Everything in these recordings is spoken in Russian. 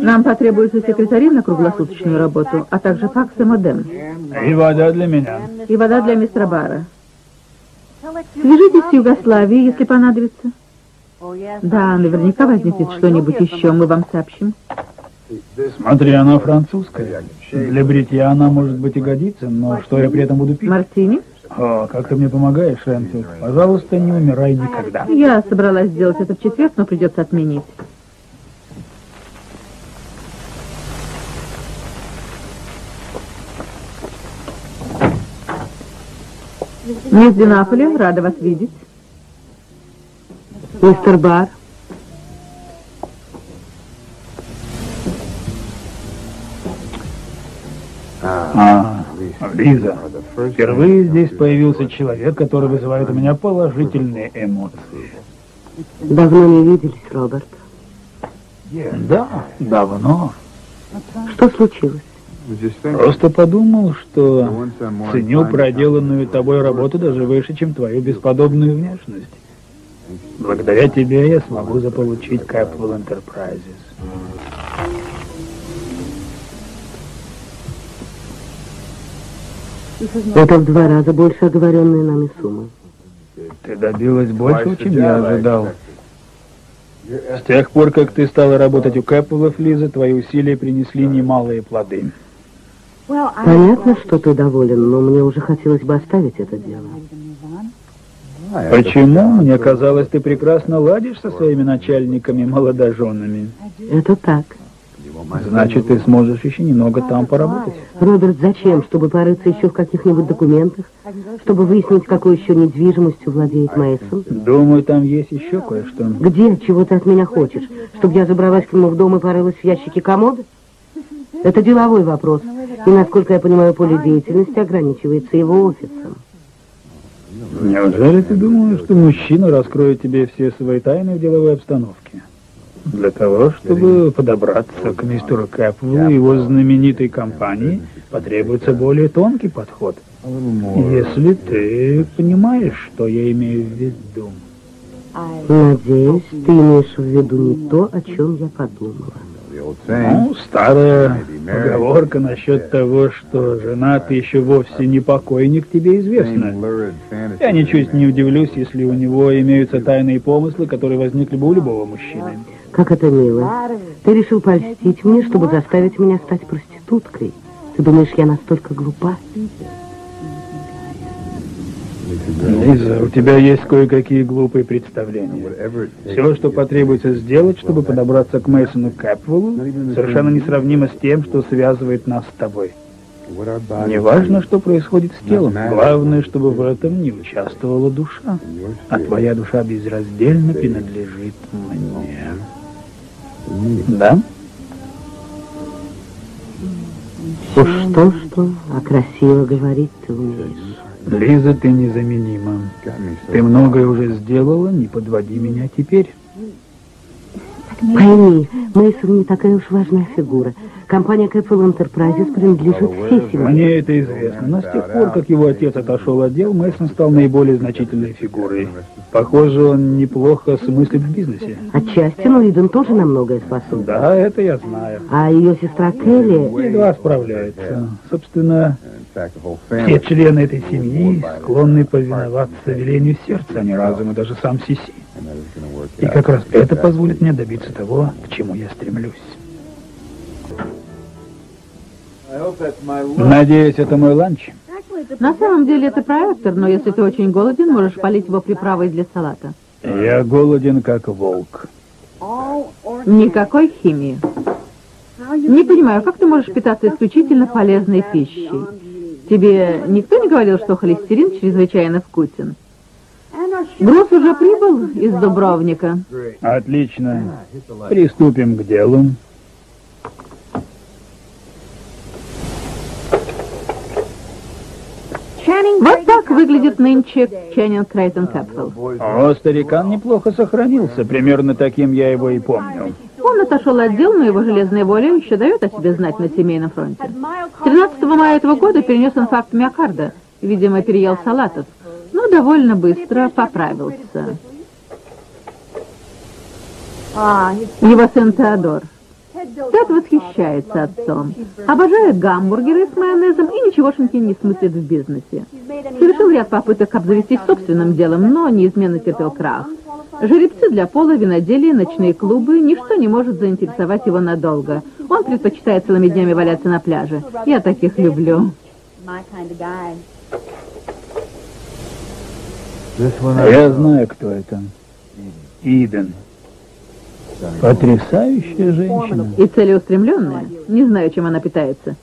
Нам потребуются секретари на круглосуточную работу, а также факс и модем. И вода для меня. И вода для мистера Бара. Свяжитесь с Югославией, если понадобится. Да, наверняка возникнет что-нибудь еще, мы вам сообщим. Смотри, она французская. Для бритья она, может быть, и годится, но что я при этом буду пить? Мартини? О, как ты мне помогаешь, Энфилд. Пожалуйста, не умирай никогда. Я собралась сделать это в четверг, но придется отменить. Мисс Динаполи, рада вас видеть. Мистер Бар. А, Лиза, впервые здесь появился человек, который вызывает у меня положительные эмоции. Давно не виделись, Роберт. Да, давно. Что случилось? Просто подумал, что ценю проделанную тобой работу даже выше, чем твою бесподобную внешность. Благодаря тебе я смогу заполучить Capital Enterprises. Это в два раза больше оговоренной нами суммы. Ты добилась большего, чем я ожидал. С тех пор, как ты стала работать у Кэппелов, Лиза, твои усилия принесли немалые плоды. Понятно, что ты доволен, но мне уже хотелось бы оставить это дело. Почему? Мне казалось, ты прекрасно ладишь со своими начальниками молодоженами. Это так. Значит, ты сможешь еще немного там поработать. Роберт, зачем? Чтобы порыться еще в каких-нибудь документах? Чтобы выяснить, какой еще недвижимостью владеет Мейсон? Думаю, там есть еще кое-что. Где? Чего ты от меня хочешь? Чтобы я забралась к нему в дом и порылась в ящике комода? Это деловой вопрос. И, насколько я понимаю, поле деятельности ограничивается его офисом. Неужели ты думаешь, что мужчина раскроет тебе все свои тайны в деловой обстановке? Для того, чтобы подобраться к мистеру Кэпвеллу и его знаменитой компании, потребуется более тонкий подход. Если ты понимаешь, что я имею в виду. Надеюсь, ты имеешь в виду не то, о чем я подумала. Ну, старая поговорка насчет того, что жена ты еще вовсе не покойник, тебе известна. Я ничуть не удивлюсь, если у него имеются тайные помыслы, которые возникли бы у любого мужчины. Как это мило. Ты решил польстить мне, чтобы заставить меня стать проституткой. Ты думаешь, я настолько глупа? Лиза, у тебя есть кое-какие глупые представления. Все, что потребуется сделать, чтобы подобраться к Мейсону Кэпвеллу, совершенно несравнимо с тем, что связывает нас с тобой. Не важно, что происходит с телом. Главное, чтобы в этом не участвовала душа. А твоя душа безраздельно принадлежит мне. Да? Уж что-что, а красиво говорить ты умеешь. Лиза, ты незаменима. Ты многое уже сделала, не подводи меня теперь. Пойми, Мейсон не такая уж важная фигура. Компания Capital Enterprises принадлежит всей семье. Мне это известно, но с тех пор, как его отец отошел от дел, Мейсон стал наиболее значительной фигурой. Похоже, он неплохо смыслит в бизнесе. Отчасти, но Иден тоже на многое способен. Да, это я знаю. А ее сестра Келли... Едва справляется. Собственно, все члены этой семьи склонны повиноваться велению сердца, а не разуму, даже сам Сиси. И как раз это позволит мне добиться того, к чему я стремлюсь. Надеюсь, это мой ланч? На самом деле это проектор, но если ты очень голоден, можешь полить его приправой для салата. Я голоден, как волк. Никакой химии. Не понимаю, как ты можешь питаться исключительно полезной пищей? Тебе никто не говорил, что холестерин чрезвычайно вкусен? Груз уже прибыл из Дубровника. Отлично. Приступим к делу. Вот так выглядит нынче Ченнинг Крайтон Кэпфелл. О, старикан неплохо сохранился. Примерно таким я его и помню. Он отошел от дел, но его железная воля еще дает о себе знать на семейном фронте. 13 мая этого года перенес инфаркт миокарда. Видимо, переел салатов. Но довольно быстро поправился. Его сын Теодор. Тед восхищается отцом. Обожает гамбургеры с майонезом и ничегошеньки не смыслит в бизнесе. Совершил ряд попыток обзавестись собственным делом, но неизменно терпел крах. Жеребцы для пола, виноделия, ночные клубы, ничто не может заинтересовать его надолго. Он предпочитает целыми днями валяться на пляже. Я таких люблю. Я знаю, кто это. Иден. Потрясающая женщина. И целеустремленная. Не знаю, чем она питается.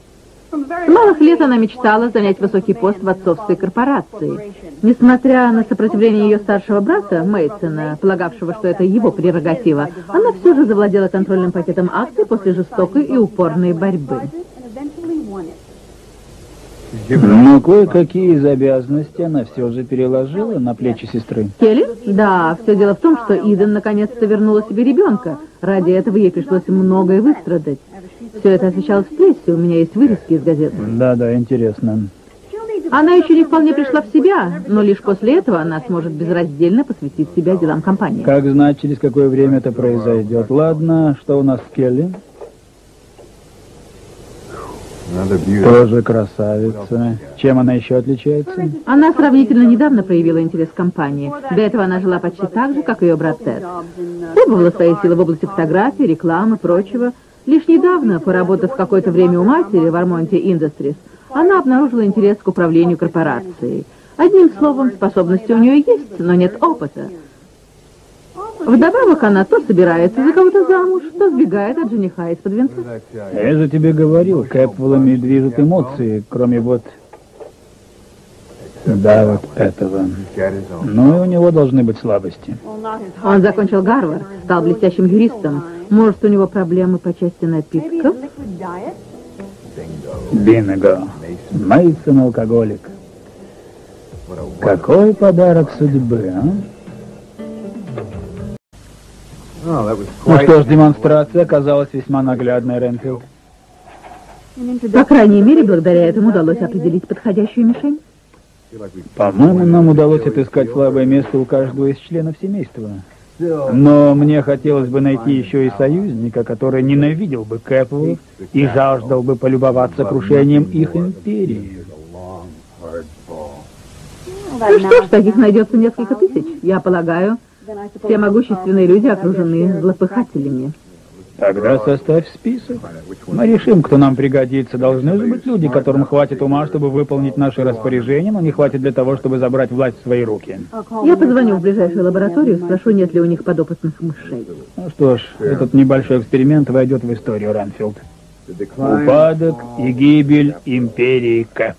С малых лет она мечтала занять высокий пост в отцовской корпорации. Несмотря на сопротивление ее старшего брата, Мейсона, полагавшего, что это его прерогатива, она все же завладела контрольным пакетом акций после жестокой и упорной борьбы. Но кое-какие из обязанностей она все же переложила на плечи сестры. Келли? Да, все дело в том, что Иден наконец-то вернула себе ребенка. Ради этого ей пришлось многое выстрадать. Все это освещалось в прессе, у меня есть вырезки из газет. Да-да, интересно. Она еще не вполне пришла в себя, но лишь после этого она сможет безраздельно посвятить себя делам компании. Как знать, через какое время это произойдет? Ладно, что у нас с Келли? Тоже красавица. Чем она еще отличается? Она сравнительно недавно проявила интерес к компании. До этого она жила почти так же, как ее брат Тед. Пробовала свои силы в области фотографии, рекламы, прочего. Лишь недавно, поработав какое-то время у матери в Армонте Industries, она обнаружила интерес к управлению корпорацией. Одним словом, способности у нее есть, но нет опыта. Вдобавок она то собирается за кого-то замуж, то сбегает от жениха из-под венца. Я же тебе говорил, Кэпвеллами движут эмоции, кроме вот... Да, вот этого. Ну и у него должны быть слабости. Он закончил Гарвард, стал блестящим юристом. Может, у него проблемы по части напитков? Бинго. Мейсон алкоголик. Какой подарок судьбы, а? Ну что ж, демонстрация оказалась весьма наглядной, Ренфилд. По крайней мере, благодаря этому удалось определить подходящую мишень. По-моему, нам удалось отыскать слабое место у каждого из членов семейства. Но мне хотелось бы найти еще и союзника, который ненавидел бы Кэпвеллов и жаждал бы полюбоваться крушением их империи. Ну что ж, таких найдется несколько тысяч, я полагаю. Все могущественные люди окружены злопыхателями. Тогда составь список. Мы решим, кто нам пригодится. Должны же быть люди, которым хватит ума, чтобы выполнить наши распоряжения, но не хватит для того, чтобы забрать власть в свои руки. Я позвоню в ближайшую лабораторию, спрошу, нет ли у них подопытных мышей. Ну что ж, этот небольшой эксперимент войдет в историю, Ранфилд. Упадок и гибель империи Кэп.